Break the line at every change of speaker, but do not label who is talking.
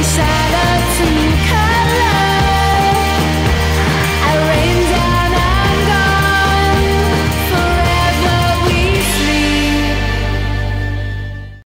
inside of